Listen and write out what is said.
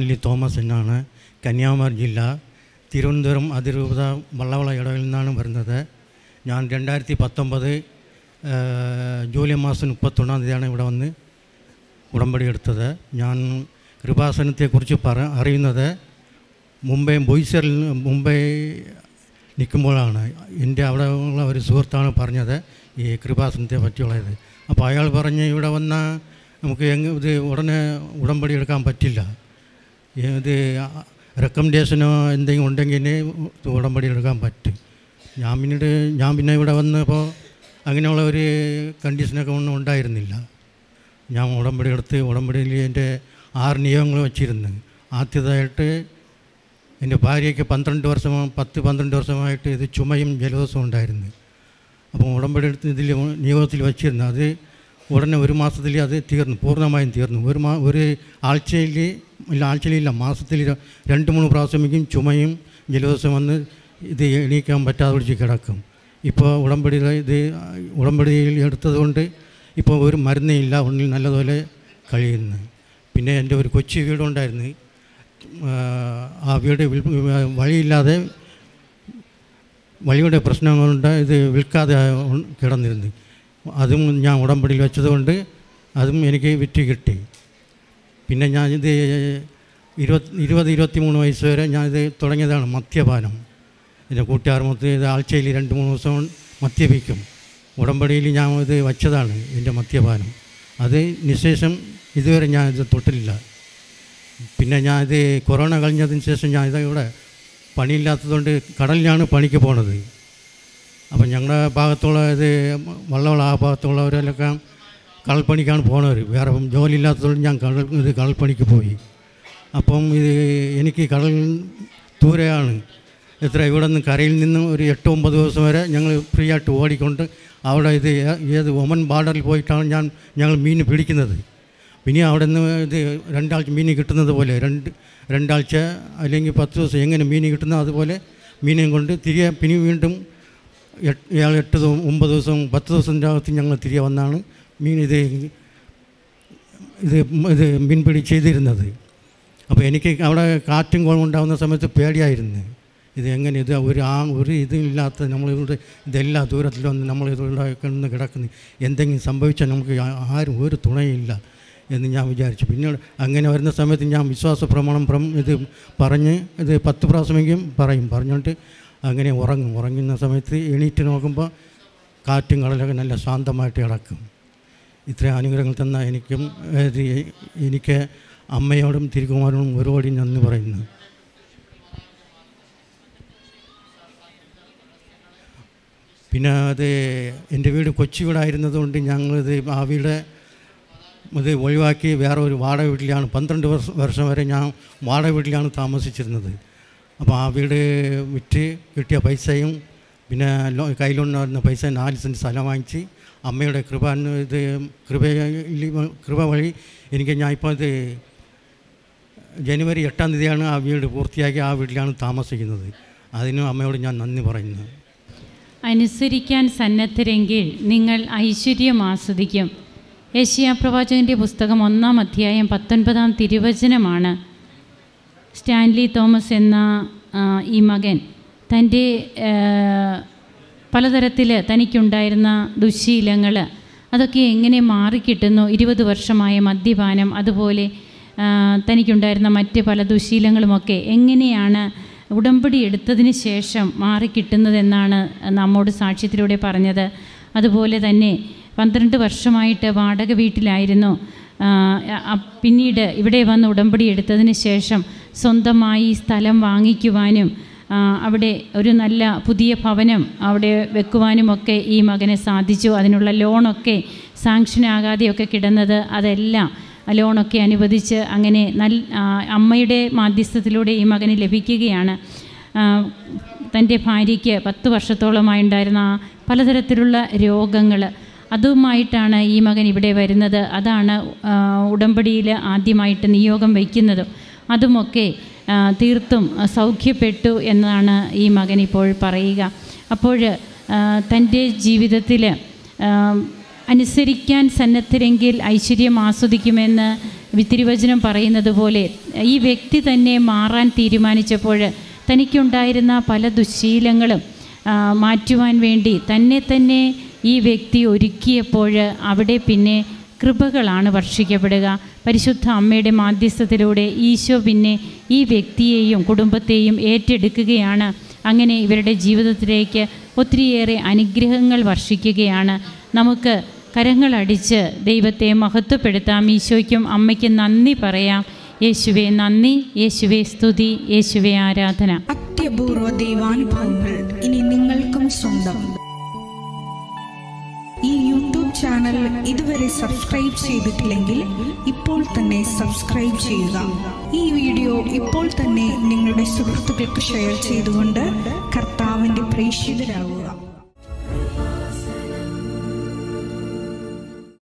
Stanley Thomas എന്നാണ് കന്യാകുമാരി ജില്ല. തിരുവനന്തപുരം അതിരൂപത വള്ളവള ഇടവിൽ നിന്നാണ് വരുന്നത്. ഞാൻ രണ്ടായിരത്തി പത്തൊമ്പത് ജൂലൈ മാസം മുപ്പത്തൊന്നാം തീയതിയാണ് ഇവിടെ വന്ന് ഉടമ്പടി എടുത്തത്. ഞാൻ കൃപാസനത്തെക്കുറിച്ച് പറ അറിയുന്നത് മുംബൈ ബോയ്സറിൽ മുംബൈ നിൽക്കുമ്പോഴാണ്. എന്റെ അവിടെ ഉള്ള ഒരു സുഹൃത്താണ് പറഞ്ഞത് ഈ കൃപാസനത്തെ പറ്റിയുള്ളത്. അപ്പോൾ അയാൾ പറഞ്ഞ് ഇവിടെ വന്നാൽ നമുക്ക് എങ്ങ് ഇത് ഉടനെ ഉടമ്പടി എടുക്കാൻ പറ്റില്ല. ഇത് റെക്കമെൻഡേഷനോ എന്തെങ്കിലും ഉണ്ടെങ്കിൽ ഉടമ്പടി എടുക്കാൻ പറ്റും. ഞാൻ പിന്നീട് ഞാൻ പിന്നെ ഇവിടെ വന്നപ്പോൾ അങ്ങനെയുള്ള ഒരു കണ്ടീഷനൊക്കെ ഒന്നും ഉണ്ടായിരുന്നില്ല. ഞാൻ ഉടമ്പടി എടുത്ത് ഉടമ്പടിയിൽ എന്റെ ആറ് നിയമങ്ങൾ വച്ചിരുന്നു. ആദ്യതായിട്ട് എന്റെ ഭാര്യയ്ക്ക് പന്ത്രണ്ട് വർഷം പത്ത് പന്ത്രണ്ട് വർഷമായിട്ട് ഇത് ചുമയും ജലദോഷവും ഉണ്ടായിരുന്നു. അപ്പോൾ ഉടമ്പടി എടുത്ത് ഇതിൽ നിയോഗത്തിൽ വച്ചിരുന്നു. അത് ഉടനെ ഒരു മാസത്തിൽ അത് തീർന്നു പൂർണമായും തീർന്നു. ഒരു മാ ഒരു ആഴ്ചയിൽ ഇല്ല ആഴ്ചയിലില്ല മാസത്തിൽ രണ്ട് മൂന്ന് പ്രാവശ്യമെങ്കിലും ചുമയും ജലദോഷം വന്ന് ഇത് എണീക്കാൻ പറ്റാതെ പിടിച്ച് കിടക്കും. ഇപ്പോൾ ഉടമ്പടിയിൽ ഇത് ഉടമ്പടിയിൽ എടുത്തതുകൊണ്ട് ഇപ്പോൾ ഒരു മരുന്നേ ഇല്ല ഉള്ളിൽ നല്ലതുപോലെ കഴിയുന്നു. പിന്നെ എന്റെ ഒരു കൊച്ചു വീടുണ്ടായിരുന്നു. ആ, വീട് വഴിയില്ലാതെ വഴിയുടെ പ്രശ്നം കൊണ്ട് ഇത് വിൽക്കാതെ കിടന്നിരുന്നു. അതും ഞാൻ ഉടമ്പടിയിൽ വെച്ചതുകൊണ്ട് അതും എനിക്ക് വിറ്റ് കിട്ടി. പിന്നെ ഞാനിത് ഇരുപത് ഇരുപത് ഇരുപത്തി മൂന്ന് വയസ്സ് വരെ ഞാനിത് തുടങ്ങിയതാണ് മദ്യപാനം. എന്റെ കൂട്ടുകാർമൊത്ത് ഇത് ആഴ്ചയിൽ രണ്ട് മൂന്ന് ദിവസം മദ്യപിക്കും. ഉടമ്പടിയിൽ ഞാൻ ഇത് വച്ചതാണ് എന്റെ മദ്യപാനം. അത് നിശേഷം ഇതുവരെ ഞാൻ ഇത് തൊട്ടില്ല പിന്നെ ഞാൻ ഇത് കൊറോണ കഴിഞ്ഞതിന് ശേഷം ഞാൻ ഇത് ഇവിടെ പണിയില്ലാത്തതുകൊണ്ട് കടലിലാണ് പണിക്ക് പോണത്. അപ്പം ഞങ്ങളുടെ ഭാഗത്തുള്ള ഇത് വള്ളമുള്ള ആ ഭാഗത്തുള്ളവരെല്ലാം കടൽപ്പണിക്കാണ് പോണവർ. വേറെ ജോലി ഇല്ലാത്തതുകൊണ്ട് ഞാൻ കടൽ ഇത് കടൽപ്പണിക്ക് പോയി. അപ്പം ഇത് എനിക്ക് കടൽ ദൂരെയാണ്. എത്ര ഇവിടെ നിന്ന് കരയിൽ നിന്ന് ഒരു എട്ട് ഒമ്പത് ദിവസം വരെ ഞങ്ങൾ ഫ്രീ ആയിട്ട് ഓടിക്കൊണ്ട് അവിടെ ഇത് ഏത് ഒമൻ ബാർഡറിൽ പോയിട്ടാണ് ഞാൻ ഞങ്ങൾ മീൻ പിടിക്കുന്നത്. പിന്നെ അവിടെ നിന്ന് ഇത് രണ്ടാഴ്ച മീൻ കിട്ടുന്നത് പോലെ രണ്ട് രണ്ടാഴ്ച അല്ലെങ്കിൽ പത്ത് ദിവസം എങ്ങനെ മീൻ കിട്ടുന്നോ അതുപോലെ മീനെയും കൊണ്ട് തിരികെ പിന്നെ വീണ്ടും ഏഴ് എട്ട് ഒമ്പത് ദിവസം പത്ത് ദിവസത്തിന്റെ അകത്ത് ഞങ്ങൾ തിരികെ വന്നാണ്. മീൻ ഇത് ഇത് ഇത് മീൻപിടി ചെയ്തിരുന്നത്. അപ്പോൾ എനിക്ക് അവിടെ കാറ്റും കോളും ഉണ്ടാകുന്ന സമയത്ത് പേടിയായിരുന്നു. ഇത് എങ്ങനെ ഇത് ഒരു ആ ഒരു ഇതില്ലാത്ത നമ്മളിവിടെ ഇതെല്ലാ ദൂരത്തിൽ വന്ന് നമ്മൾ കിടന്ന് കിടക്കുന്നു. എന്തെങ്കിലും സംഭവിച്ചാൽ നമുക്ക് ആരും ഒരു തുണയില്ല എന്ന് ഞാൻ വിചാരിച്ചു. പിന്നെ അങ്ങനെ വരുന്ന സമയത്ത് ഞാൻ വിശ്വാസ പ്രമാണം പ്രം ഇത് പറഞ്ഞ് ഇത് പത്ത് പ്രാവശ്യമെങ്കിലും പറയും. പറഞ്ഞിട്ട് അങ്ങനെ ഉറങ്ങും. ഉറങ്ങുന്ന സമയത്ത് എണീറ്റ് നോക്കുമ്പോൾ കാറ്റും കടലൊക്കെ നല്ല ശാന്തമായിട്ട് കിടക്കും. ഇത്രയും അനുഗ്രഹങ്ങൾ തന്ന എനിക്കും എനിക്ക് അമ്മയോടും തിരുകുമാരോടും ഒരുപാട് നന്ദി പറയുന്നു. പിന്നെ അത് എന്റെ വീട് കൊച്ചി വീടായിരുന്നതുകൊണ്ട് ഞങ്ങളിത് ആ വീട് ഇത് ഒഴിവാക്കി വേറെ ഒരു വാടക വീട്ടിലാണ്. പന്ത്രണ്ട് വർഷം വർഷം വരെ ഞാൻ വാടക വീട്ടിലാണ് താമസിച്ചിരുന്നത്. അപ്പോൾ ആ വീട് വിറ്റ് കിട്ടിയ പൈസയും പിന്നെ കയ്യിലുണ്ടായിരുന്ന പൈസ നാല് സെന്റ് സ്ഥലം വാങ്ങിച്ച് അമ്മയുടെ കൃപ ഇത് കൃപ കൃപ വഴി എനിക്ക് ഞാൻ ഇപ്പോൾ ഇത് ജനുവരി എട്ടാം തീയതിയാണ് ആ വീട് പൂർത്തിയാക്കി ആ വീട്ടിലാണ് താമസിക്കുന്നത്. അതിനും അമ്മയോട് ഞാൻ നന്ദി പറയുന്നു. അനുസരിക്കാൻ സന്നദ്ധരെങ്കിൽ നിങ്ങൾ ഐശ്വര്യം ആസ്വദിക്കും. യേശിയ പുസ്തകം ഒന്നാം അധ്യായം പത്തൊൻപതാം തിരുവചനമാണ്. സ്റ്റാൻലി തോമസ് എന്ന ഈ മകൻ. തന്റെ പലതരത്തിൽ തനിക്കുണ്ടായിരുന്ന ദുശീലങ്ങൾ അതൊക്കെ എങ്ങനെ മാറിക്കിട്ടുന്നു? ഇരുപത് വർഷമായ മദ്യപാനം അതുപോലെ തനിക്കുണ്ടായിരുന്ന മറ്റ് പല ദുശീലങ്ങളുമൊക്കെ എങ്ങനെയാണ് ഉടമ്പടി എടുത്തതിന് ശേഷം മാറിക്കിട്ടുന്നതെന്നാണ് നമ്മോട് സാക്ഷ്യത്തിലൂടെ പറഞ്ഞത്. അതുപോലെ തന്നെ പന്ത്രണ്ട് വർഷമായിട്ട് വാടക വീട്ടിലായിരുന്നു. പിന്നീട് ഇവിടെ വന്ന് ഉടമ്പടി എടുത്തതിന് ശേഷം സ്വന്തമായി സ്ഥലം വാങ്ങിക്കുവാനും അവിടെ ഒരു നല്ല പുതിയ ഭവനം അവിടെ വെക്കുവാനുമൊക്കെ ഈ മകനെ സാധിച്ചു. അതിനുള്ള ലോണൊക്കെ സാങ്ഷനാകാതെയൊക്കെ കിടന്നത് അതെല്ലാം ലോണൊക്കെ അനുവദിച്ച് അങ്ങനെ നൽ അമ്മയുടെ മാധ്യസ്ഥത്തിലൂടെ ഈ മകന് ലഭിക്കുകയാണ്. തന്റെ ഭാര്യയ്ക്ക് പത്ത് വർഷത്തോളമായി ഉണ്ടായിരുന്ന പലതരത്തിലുള്ള രോഗങ്ങൾ അതുമായിട്ടാണ് ഈ മകൻ ഇവിടെ വരുന്നത്. അതാണ് ഉടമ്പടിയിൽ ആദ്യമായിട്ട് നിയോഗം വയ്ക്കുന്നതും. അതുമൊക്കെ തീർത്തും സൗഖ്യപ്പെട്ടു എന്നാണ് ഈ മകൻ ഇപ്പോൾ പറയുക. അപ്പോൾ തന്റെ ജീവിതത്തിൽ അനുസരിക്കാൻ സന്നദ്ധരെങ്കിൽ ഐശ്വര്യം ആസ്വദിക്കുമെന്ന് തിരുവചനം പറയുന്നത് പോലെ ഈ വ്യക്തി തന്നെ മാറാൻ തീരുമാനിച്ചപ്പോൾ തനിക്കുണ്ടായിരുന്ന പല ദുശീലങ്ങളും മാറ്റുവാൻ വേണ്ടി തന്നെ തന്നെ ഈ വ്യക്തി ഒരുക്കിയപ്പോൾ അവിടെ പിന്നെ കൃപകളാണ് വർഷിക്കപ്പെടുക. പരിശുദ്ധ അമ്മയുടെ മാധ്യസ്ഥത്തിലൂടെ ഈശോ പിന്നെ ഈ വ്യക്തിയെയും കുടുംബത്തെയും ഏറ്റെടുക്കുകയാണ്. അങ്ങനെ ഇവരുടെ ജീവിതത്തിലേക്ക് ഒത്തിരിയേറെ അനുഗ്രഹങ്ങൾ വർഷിക്കുകയാണ്. നമുക്ക് കരങ്ങളടിച്ച് ദൈവത്തെ മഹത്വപ്പെടുത്താം. ഈശോയ്ക്കും അമ്മയ്ക്കും നന്ദി പറയാം. യേശുവെ നന്ദി. യേശുവെ സ്തുതി. യേശുവെ ആരാധന. അത്യപൂർവ ദൈവാനുഭവങ്ങൾ ഇനി നിങ്ങൾക്കും സ്വന്തം. ചാനൽ ഇതുവരെ സബ്സ്ക്രൈബ് ചെയ്തിട്ടില്ലെങ്കിൽ ഇപ്പോൾ തന്നെ സബ്സ്ക്രൈബ് ചെയ്യുക. ഈ വീഡിയോ ഇപ്പോൾ തന്നെ നിങ്ങളുടെ സുഹൃത്തുക്കൾക്ക് ഷെയർ ചെയ്തുകൊണ്ട് കർത്താവിന്റെ പ്രേക്ഷിതരാകുക